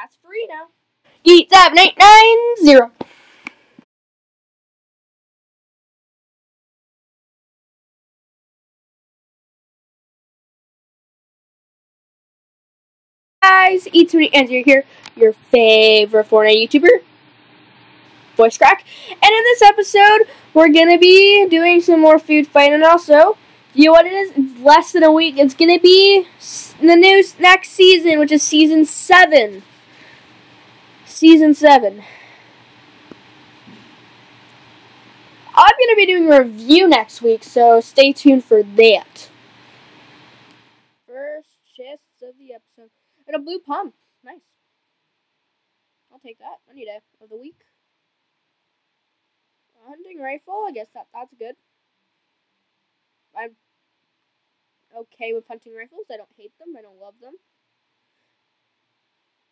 That's now. Eat seven eight nine zero. Guys, Eat Twenty Andrew here, your favorite Fortnite YouTuber, Voice Crack. And in this episode, we're gonna be doing some more food fight, and also, you know what it is? It's less than a week. It's gonna be the new next season, which is season seven. Season seven. I'm gonna be doing a review next week, so stay tuned for that. First chests of the episode. And a blue pump. Nice. I'll take that any day of the week. A hunting rifle. I guess that that's good. I'm okay with hunting rifles. I don't hate them. I don't love them.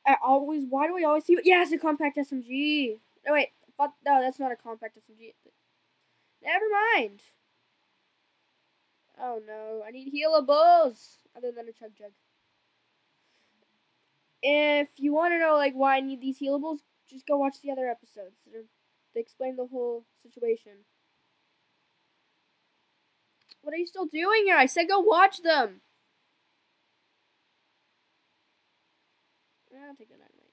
I always. Why do I always see? Yes, a compact SMG. No wait. But no, that's not a compact SMG. Never mind. Oh no, I need healables other than a chug jug. If you want to know like why I need these healables, just go watch the other episodes. They explain the whole situation. What are you still doing here? I said go watch them. I'll take the dynamite.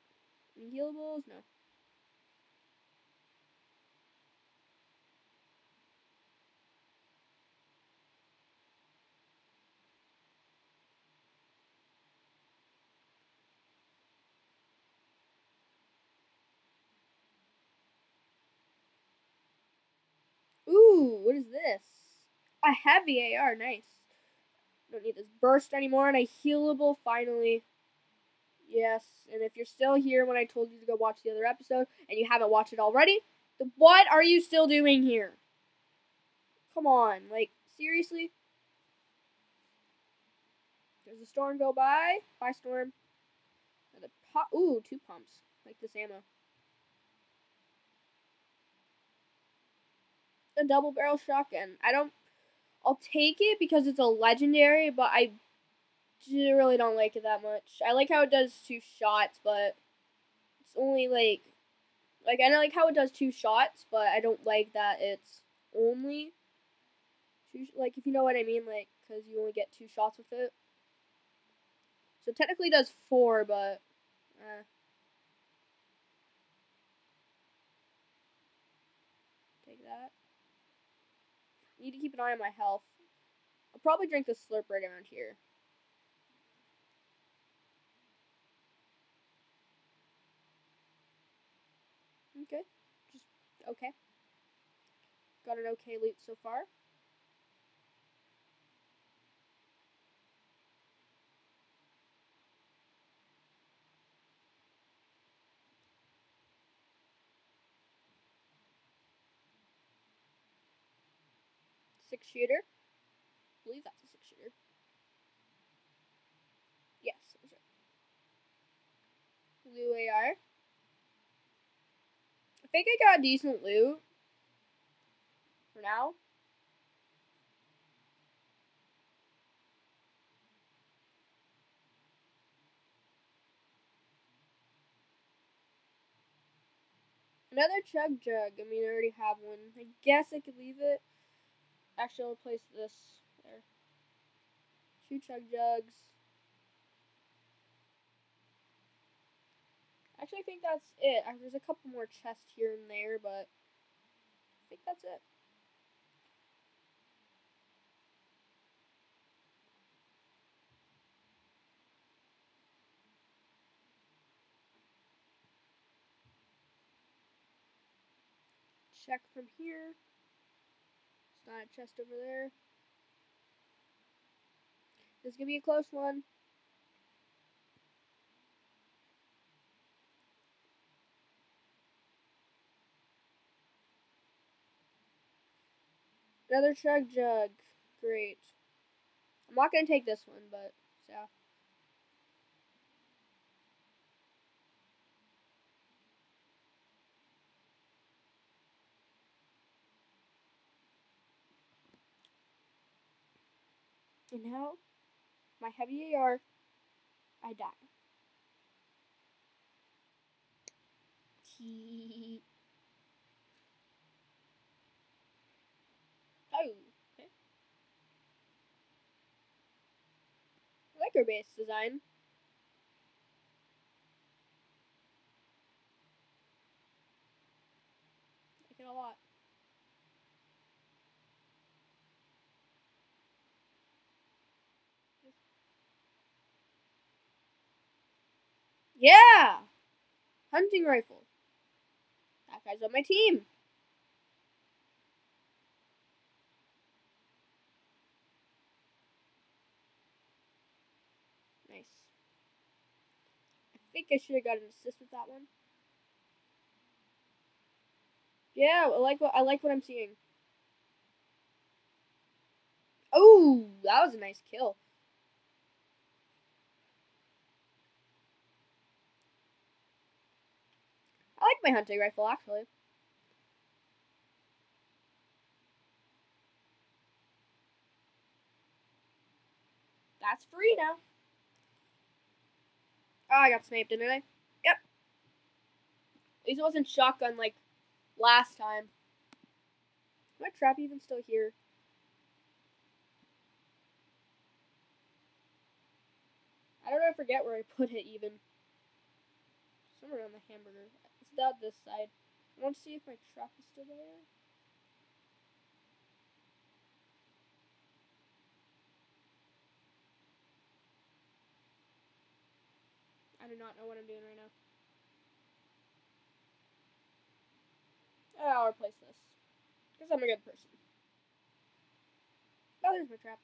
Any healables? No. Ooh, what is this? A heavy AR, nice. Don't need this burst anymore, and a healable finally. Yes, and if you're still here when I told you to go watch the other episode, and you haven't watched it already, what are you still doing here? Come on, like, seriously? There's a storm go by. Bye, storm. The. Ooh, two pumps. Like this ammo. a double barrel shotgun. I don't. I'll take it because it's a legendary, but I really don't like it that much. I like how it does two shots, but it's only like like I like how it does two shots, but I don't like that it's only two. Like if you know what I mean, like because you only get two shots with it. So technically, does four, but. Eh. Take that need to keep an eye on my health. I'll probably drink the slurp right around here. Okay. Just okay. Got an okay loot so far. six shooter. I believe that's a six shooter. Yes. Blue AR. I think I got decent loot for now. Another chug jug. I mean, I already have one. I guess I could leave it. Actually, I'll place this there. Two chug jugs. Actually, I think that's it. Uh, there's a couple more chests here and there, but I think that's it. Check from here It's not a chest over there. This is going to be a close one. Another chug jug. Great. I'm not to take this one, but, yeah. And now, my heavy AR, I die. oh, okay. Base design. like it a lot. Yeah! Hunting rifle. That guy's on my team. Nice. I think I should have got an assist with that one. Yeah, I like what I like what I'm seeing. Oh, that was a nice kill. I like my hunting rifle actually. That's free now. Oh, I got sniped, didn't I? Yep. At least it wasn't shotgun like last time. Is my trap even still here? I don't know, I forget where I put it even. Somewhere on the hamburger. It's down this side. I want to see if my trap is still there. I do not know what I'm doing right now. Oh, I'll replace this. Because I'm a good person. Oh, there's my trap.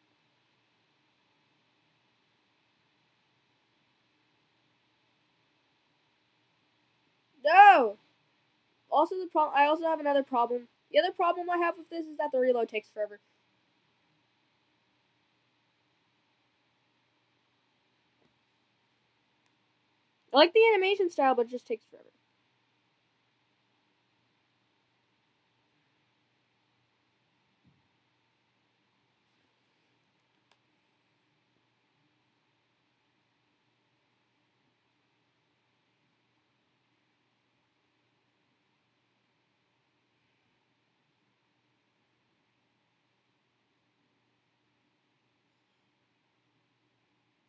No! Also, the problem. I also have another problem. The other problem I have with this is that the reload takes forever. I like the animation style, but it just takes forever.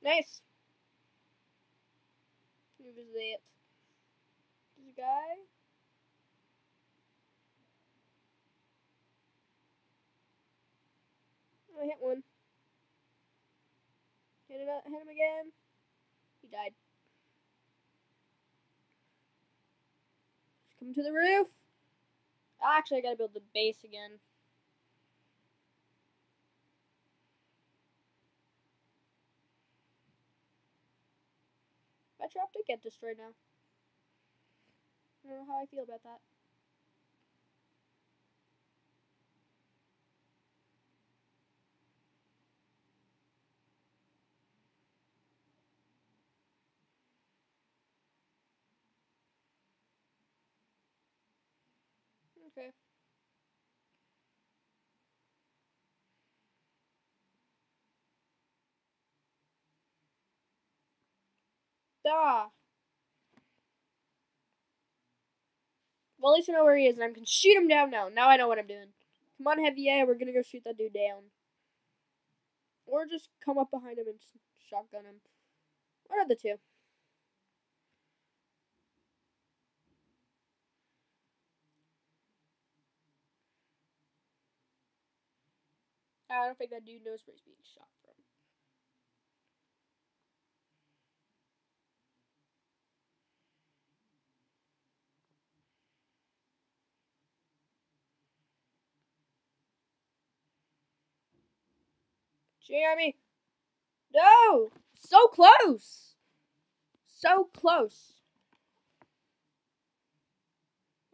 Nice. Who was that? This guy? I hit one. Hit it up, hit him again. He died. Just come to the roof. Actually, I gotta build the base again. My trap did get destroyed now. I don't know how I feel about that. Okay. Ah. Well, at least I know where he is, and I can shoot him down now. Now I know what I'm doing. Come on, Heavy A, we're gonna go shoot that dude down. Or just come up behind him and shotgun him. One of the two. I don't think that dude knows where he's being shot from. Jeremy! No! So close! So close.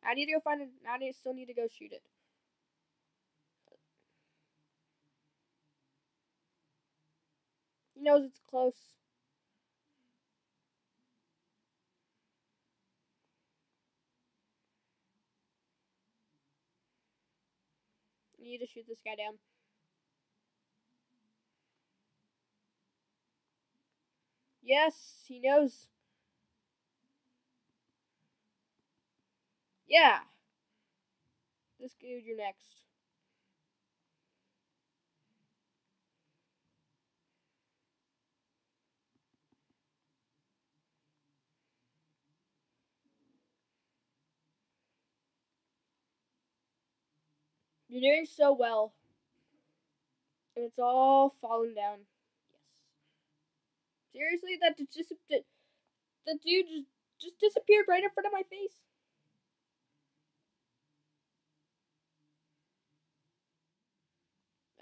I need to go find it. I need, still need to go shoot it. He knows it's close. Need to shoot this guy down. Yes, he knows. Yeah. This dude, you're next. You're doing so well. And it's all falling down. Seriously, that just the dude just, just disappeared right in front of my face.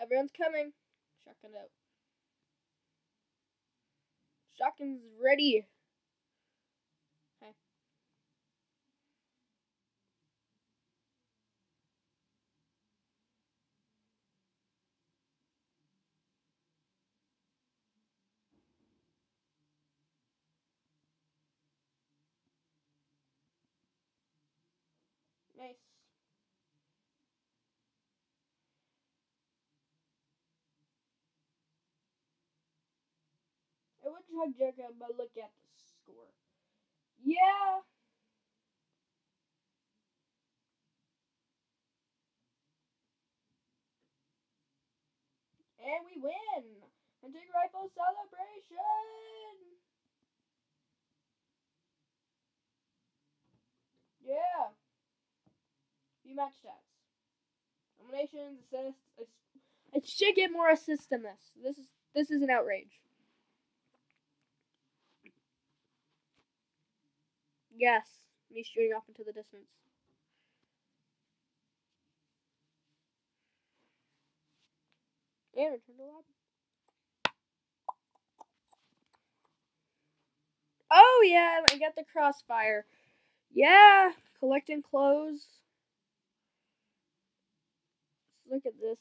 Everyone's coming. Shotgun out. Shotgun's ready. Nice. I would try Jericho, but look at the score. Yeah. And we win! Hunting Rifle Celebration! Yeah. Few match stats. Eliminations, assists. I should get more assists than this. This is this is an outrage. Yes, me shooting off into the distance. And return to lobby. Oh yeah, I got the crossfire. Yeah, collecting clothes. Look at this.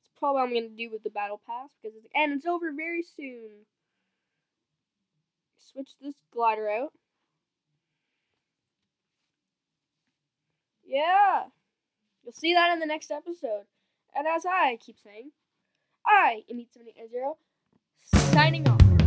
It's probably what I'm gonna do with the battle pass because it's and it's over very soon. Switch this glider out. Yeah. You'll see that in the next episode. And as I keep saying, I, Emit780, signing off.